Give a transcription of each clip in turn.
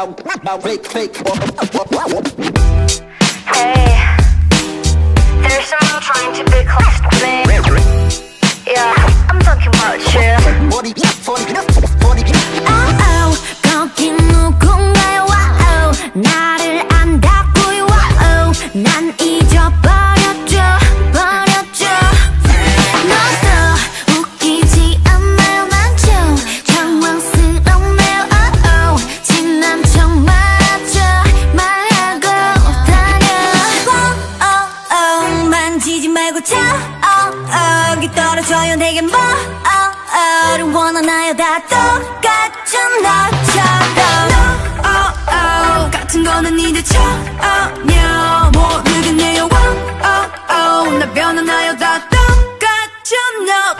Now fake, fake. Hey. oh, 여기 떨어져요. 내게 뭐를 원하나요? 다 똑같은 나처럼. no, 어, oh, 어, 같은 거는 이제 처음이야 모르겠네요. oh, oh, 나 변하나요? 다 똑같은 너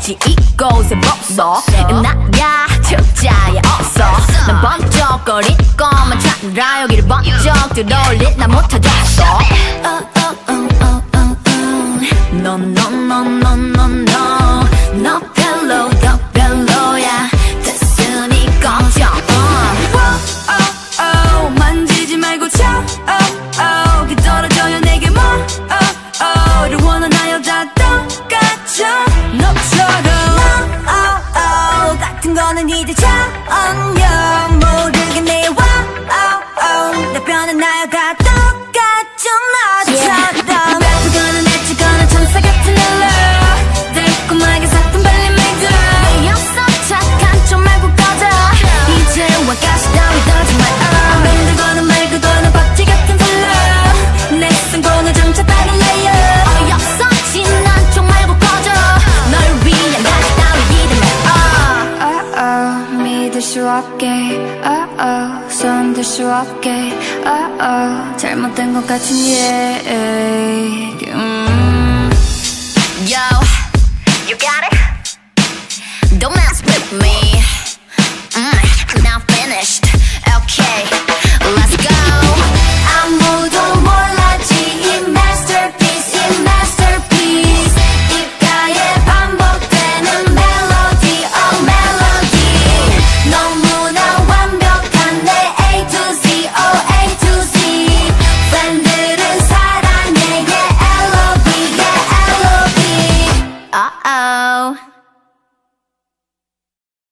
없지 이곳에 없어. 나야 특자야 없어. 난 번쩍거릴 것만 찾느라 여기를 번쩍 들어올릴 나 못하겠어. 你的骄傲 수없게. oh oh 손들 수없게. oh oh 잘못된 것 같은 얘기. Yo, you got it? Don't mess with me.